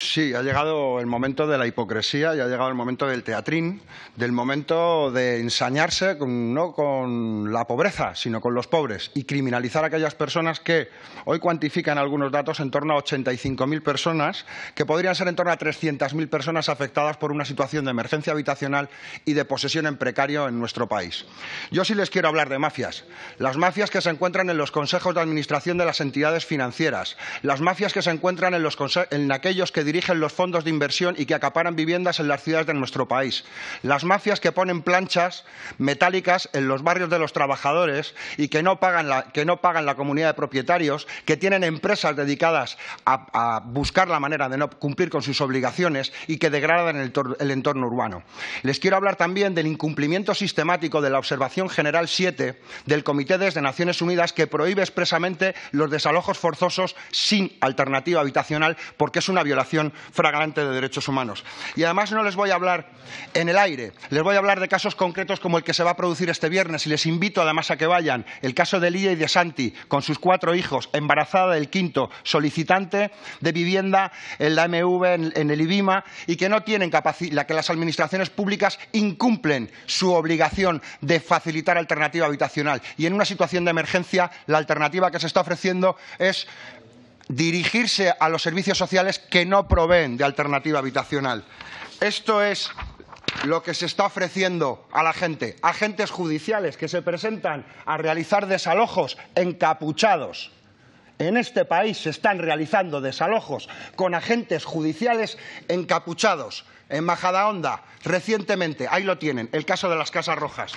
Sí, ha llegado el momento de la hipocresía y ha llegado el momento del teatrín, del momento de ensañarse no con la pobreza, sino con los pobres y criminalizar a aquellas personas que hoy cuantifican algunos datos en torno a 85.000 personas, que podrían ser en torno a 300.000 personas afectadas por una situación de emergencia habitacional y de posesión en precario en nuestro país. Yo sí les quiero hablar de mafias. Las mafias que se encuentran en los consejos de administración de las entidades financieras, las mafias que se encuentran en, en aquellos que dirigen los fondos de inversión y que acaparan viviendas en las ciudades de nuestro país. Las mafias que ponen planchas metálicas en los barrios de los trabajadores y que no pagan la, que no pagan la comunidad de propietarios, que tienen empresas dedicadas a, buscar la manera de no cumplir con sus obligaciones y que degradan el, el entorno urbano. Les quiero hablar también del incumplimiento sistemático de la Observación General 7 del Comité de Naciones Unidas que prohíbe expresamente los desalojos forzosos sin alternativa habitacional porque es una violación fragante de derechos humanos. Y además no les voy a hablar en el aire, les voy a hablar de casos concretos como el que se va a producir este viernes y les invito además a que vayan. El caso de Lía y de Santi, con sus cuatro hijos, embarazada del quinto, solicitante de vivienda en la MV, en, el IBIMA, y que no tienen capacidad, que las administraciones públicas incumplen su obligación de facilitar alternativa habitacional. Y en una situación de emergencia, la alternativa que se está ofreciendo es dirigirse a los servicios sociales que no proveen de alternativa habitacional. Esto es lo que se está ofreciendo a la gente, agentes judiciales que se presentan a realizar desalojos encapuchados. En este país se están realizando desalojos con agentes judiciales encapuchados. En Majadahonda, recientemente, ahí lo tienen, el caso de las Casas Rojas.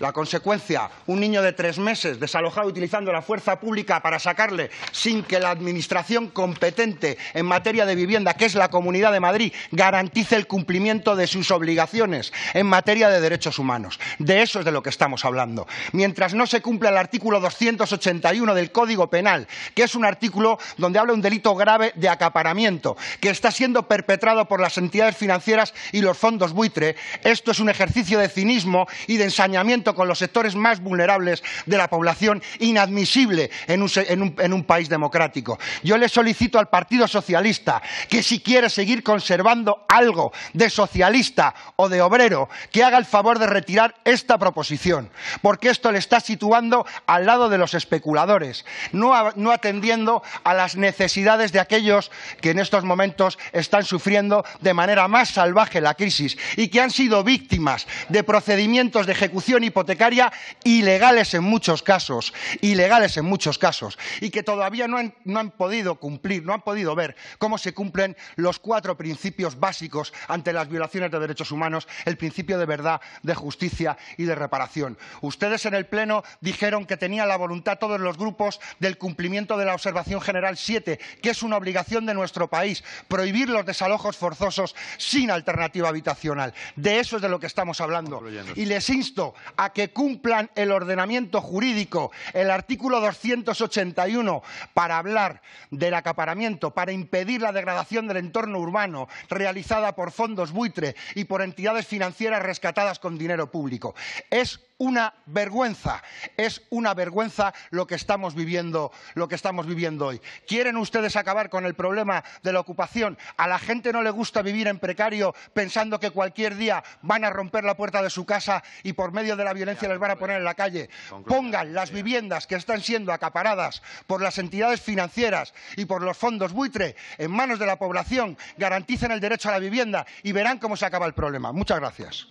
La consecuencia, un niño de tres meses desalojado utilizando la fuerza pública para sacarle sin que la Administración competente en materia de vivienda, que es la Comunidad de Madrid, garantice el cumplimiento de sus obligaciones en materia de derechos humanos. De eso es de lo que estamos hablando. Mientras no se cumpla el artículo 281 del Código Penal, que es un artículo donde habla un delito grave de acaparamiento, que está siendo perpetrado por las entidades financieras y los fondos buitre, esto es un ejercicio de cinismo y de ensañamiento con los sectores más vulnerables de la población inadmisible en un, país democrático. Yo le solicito al Partido Socialista que si quiere seguir conservando algo de socialista o de obrero, que haga el favor de retirar esta proposición, porque esto le está situando al lado de los especuladores, no, no atendiendo a las necesidades de aquellos que en estos momentos están sufriendo de manera más salvaje la crisis y que han sido víctimas de procedimientos de ejecución y hipotecaria ilegales en muchos casos, ilegales en muchos casos, y que todavía no han, no han podido cumplir, no han podido ver cómo se cumplen los cuatro principios básicos ante las violaciones de derechos humanos, el principio de verdad, de justicia y de reparación. Ustedes en el Pleno dijeron que tenían la voluntad todos los grupos del cumplimiento de la Observación General 7, que es una obligación de nuestro país, prohibir los desalojos forzosos sin alternativa habitacional. De eso es de lo que estamos hablando. Y les insto que cumplan el ordenamiento jurídico, el artículo 281, para hablar del acaparamiento, para impedir la degradación del entorno urbano realizada por fondos buitre y por entidades financieras rescatadas con dinero público. Es una vergüenza, es una vergüenza lo que estamos viviendo, lo que estamos viviendo hoy. ¿Quieren ustedes acabar con el problema de la ocupación? A la gente no le gusta vivir en precario pensando que cualquier día van a romper la puerta de su casa y por medio de la violencia les van a poner en la calle. Pongan las viviendas que están siendo acaparadas por las entidades financieras y por los fondos buitre en manos de la población, garanticen el derecho a la vivienda y verán cómo se acaba el problema. Muchas gracias.